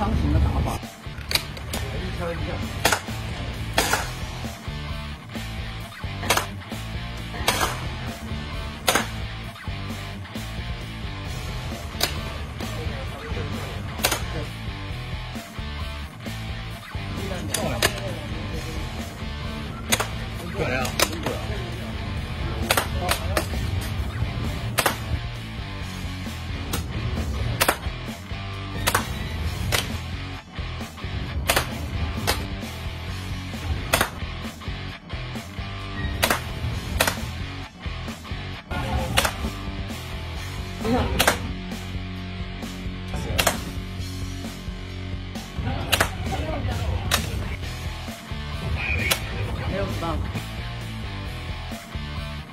枪型的打法，一枪一下。你看。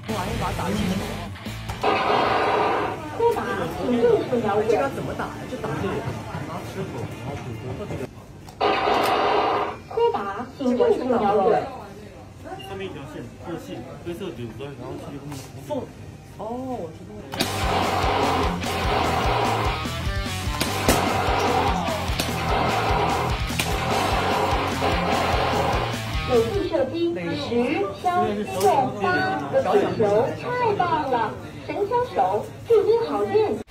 哇，一把打进去。这把挺正式的，这个怎么打呀？就打这里，拿石头，然后补补这个。这把挺正式的瞄准。上面一条线，这线灰色顶端，然后去后面缝。哦，我知道了。击十枪击中八个气球太棒了神枪手祝您好运